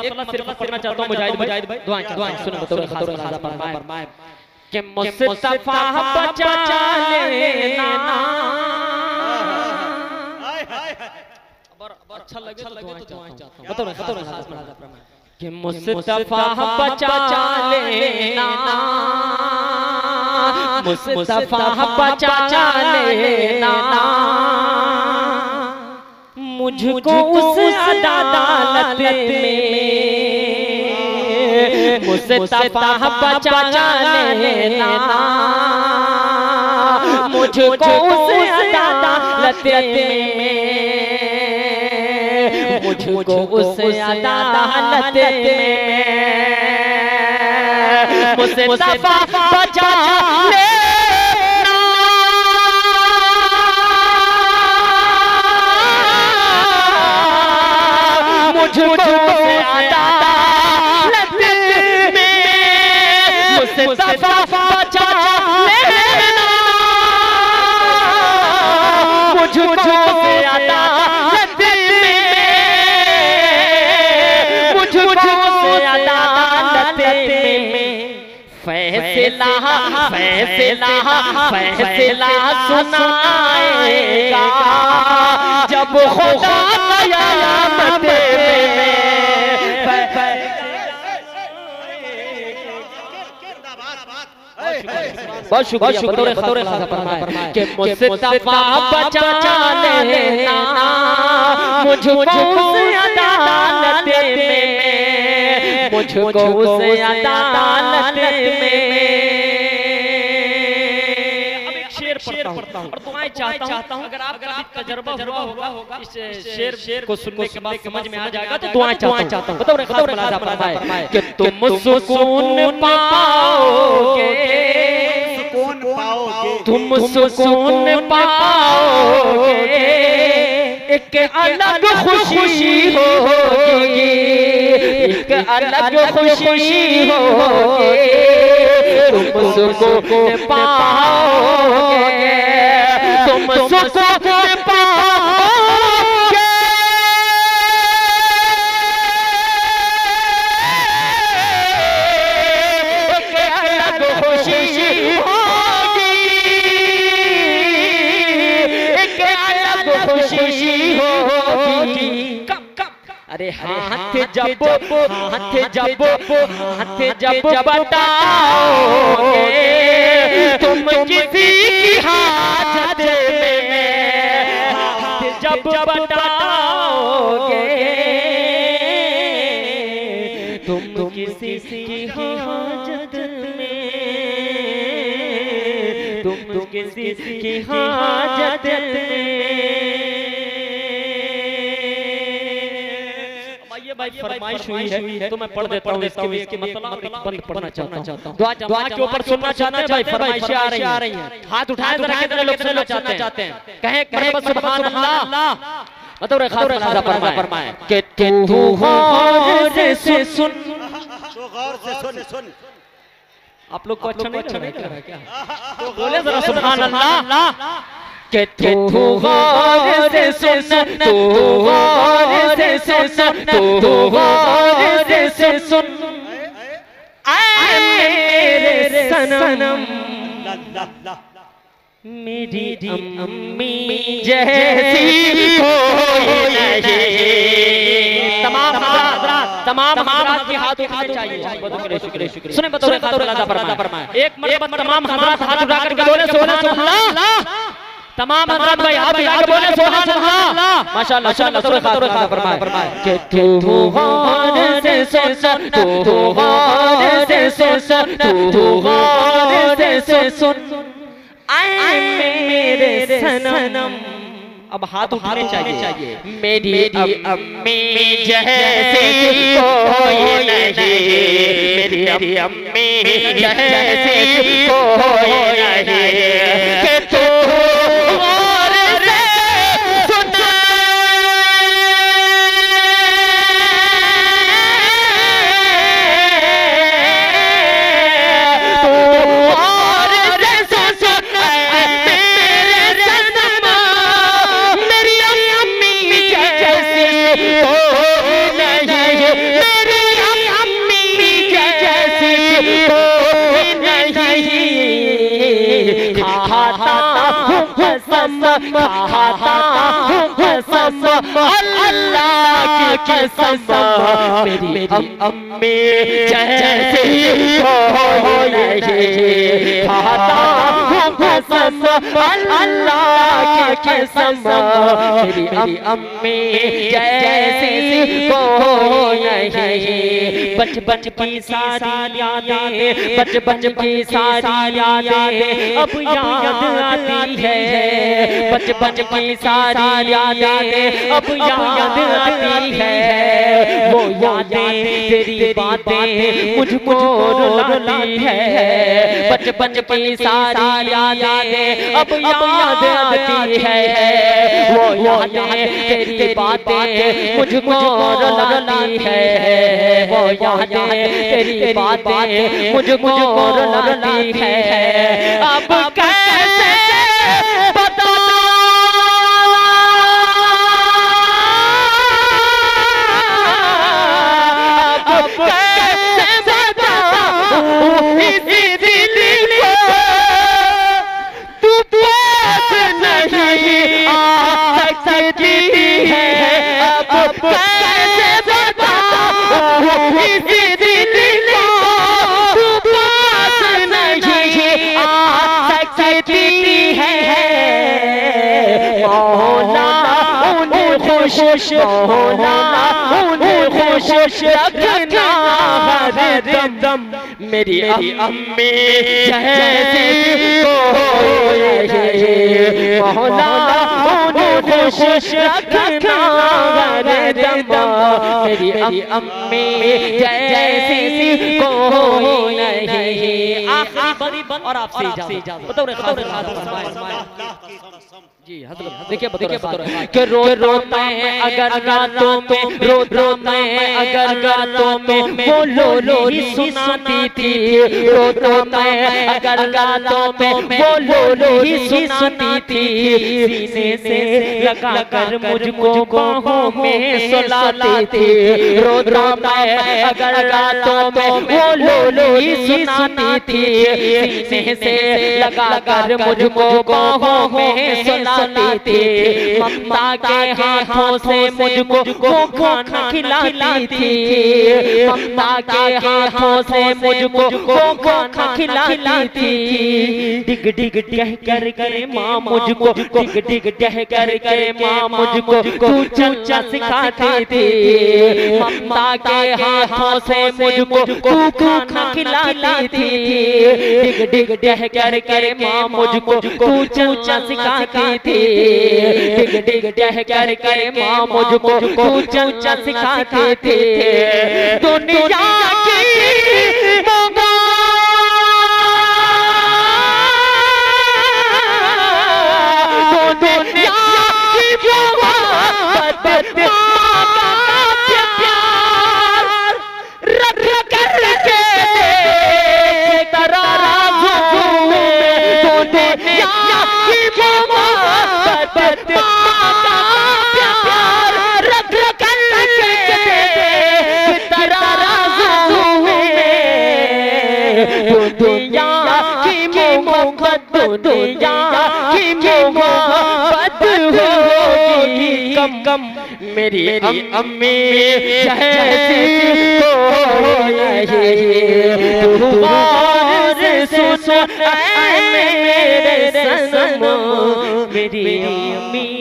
مسئلہ صرف پڑھنا چاہتا ہوں مجاہد بھائی دعائیں دعائیں سنیں بطور خاص خاص فرمائے کہ مصطفیٰ بچا لینا۔ اچھا لگے تو دعائیں چاہتا ہوں۔ بطور خاص فرمائے کہ مصطفیٰ بچا لینا۔ مصطفیٰ بچا لینا۔ مجھ کو اس عدالت میں مصطفیٰ بچا لینا۔ مجھ کو اس عدالت میں مجھ کو اس عدالت میں مصطفیٰ بچا لینا مجھ کو میں۔ مجھ عدالت میں۔ فیصلہ فیصلہ فیصلہ سنائے گا۔ جب خدا بہت شکریہ بطور خطور فرمائے کہ مصطفیٰ بچا لینا مجھ کو اس عدالت میں مجھ کو اس عدالت میں۔ اب ایک شعر پڑھتا ہوں۔ اور دعائیں چاہتا ہوں اگر آپ کا تجربہ ہوا ہوگا اس شعر کو سننے کے بعد سمجھ میں آ جائے گا تو دعائیں چاہتا ہوں۔ بطور خاص فرمائے کہ تم سکون پاؤ گے تم سکون پاؤ گے ایک الگ خوشی ہوگی ایک الگ خوشی ہوگی تم سکون پاؤ گے تم سکون ارے ہاتھ جب ہاتھ جب ہاتھ جب بتاؤ گے تم کسی کی حاجت میں ہاتھ جب بتاؤ گے تم کسی کی حاجت میں تم کسی کی حاجت میں بھائی فرمائش ہوئی ہے تو میں پڑھ دیتا ہوں اس کے کے مطلب ایک بند پڑھنا چاہتا ہوں۔ دعا جماعت کے اوپر سننا چاہتے ہیں بھائی فرمائشیں آ رہی ہیں۔ ہاتھ اٹھائیں ذرا کتنے لوگ سننا چاہتے ہیں۔ کہیں کہیں بس سبحان اللہ۔ بطور خاص فرمائے۔ کہ تو غور سے سن۔ تو غور سے سن۔ سن آپ لوگ کو اچھا نہیں لگ رہا ہے کیا؟ بولے ذرا سبحان اللہ۔ کہ تو غور سے سن تو غور سے سن تو غور سے سن اے میرے سنم لا لا لا میری امی جیسی کوئی نہیں۔ تمام حضرات تمام حضرات کی ہاتھ اٹھانے چاہیے۔ شکریہ شکریہ سنیں بطور خاطر اللہ فرمائے۔ ایک مرتبہ تمام حضرات ہاتھ اٹھا کر کے بولے سبحان اللہ۔ تمام حضرات بھائی اٹھا کے بولے سبحان اللہ۔ ماشاءاللہ ماشاءاللہ بطور خاطر اللہ فرمائے کہ تو غور سے سن تو غور سے سن تو غور سے سن اے میرے سنم اب ہاتھ اٹھانے چاہیے۔ میری امی جیسی کوئی نہیں۔ میری امی جیسی کوئی نہیں۔ کھاتا ہوں قسم اللہ کی قسم میری امی جیسی کوئی نہیں کھاتا ہوں قسم اللہ کی قسم میری امی جیسی کوئی نہیں بچ بچ کی ساری یادیں بچ بچ کی ساری یادیں اب یاد آتی ہے بچ بچ کی ساری یادیں اب یاد آتی ہے وہ یادیں تیری باتیں مجھ کو رلاتی ہے بچ بچ کی ساری یادیں اب یاد آتی ہے وہ یادیں تیری باتیں مجھ کو رلاتی ہے وہ یادیں تیری باتیں مجھ کو رلاتی ہے اب کیسے خوش مولا انہیں خوش رکھنا، ہر دم میری امی جیسی کوئی نہیں مولا، انہیں خوش رکھنا، ہر دم میری امی جیسی کوئی نہیں۔ آخری بند اور آپ سے اجازت۔ بطور خاصر خاصر فرمائے جی حضرت دیکھیں بطور خاصر کہ رو روتا ہے اگر گاتوں میں رو روتا ہے اگر گاتوں میں وہ لو لو ہی سناتی تھی روتا ہے اگر گاتوں میں وہ لو لو ہی سناتی تھی۔ سینے سے لگا کر مجھ کو باہوں میں سلاتی تھی۔ روتا ہے اگر گاتوں میں وہ لو لو ہی سناتی تھی۔ سینے سے لگا کر مجھ کو باہوں میں میں سلاتی تھی ممتا کے ہاتھوں سے مجھ کو وہ کھانا کھلاتی تھی۔ ممتا کے ہاتھوں سے مجھ کو وہ کھانا کھلاتی تھی۔ ڈگ ڈگ ڈہ کر کے ماں مجھ کو ڈگ ڈگ ڈہ کر کے ماں مجھ کو تو چلنا سکھاتی تھی ممتا کے ہاتھوں سے مجھ کو تو کھانا کھلاتی تھی۔ ڈگ ڈگ ڈہ کر کے ماں مجھ کو تو چلنا سکھاتی تھی۔ ڈگ ڈگ ڈہ کر کے ماں مجھ کو تو چلنا سکھاتی تھی۔ دنیا دنیا کی محبت ہوگی۔ کم کم میری امی جیسی کوئی نہیں۔ تو غور سن اے میرے سنم میری امی